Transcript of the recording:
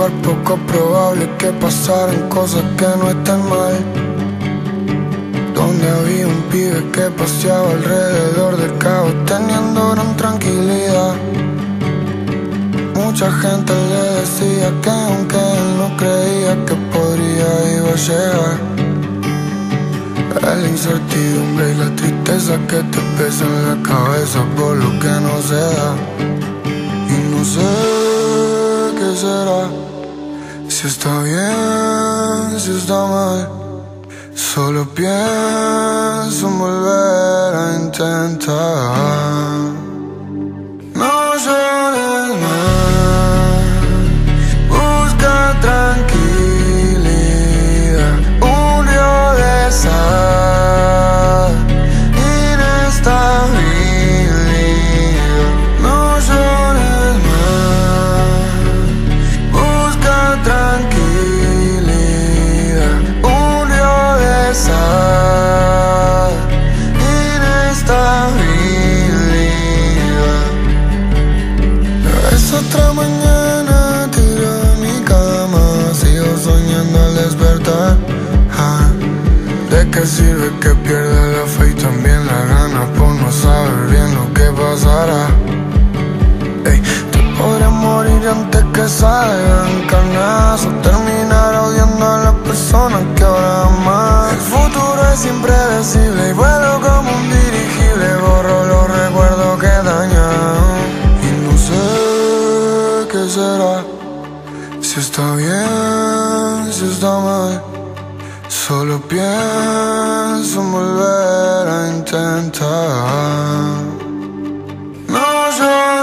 lugar poco probable que pasaran cosas que no están mal. Donde había un pibe que paseaba alrededor del caos teniendo gran tranquilidad. Mucha gente le decía que aunque él no creía que podría iba a llegar. La incertidumbre y la tristeza que te pesa en la cabeza por lo que no se da. Si está bien, si está mal. Solo pienso en volver a intentar. Qué sirve que pierda la fe y también la gana por no saber bien lo que pasará? Ey, te podrás morir antes que salgan carnazo, terminar odiando a las personas que ahora amas. El futuro es impredecible Solo pienso volver a intentar. No yo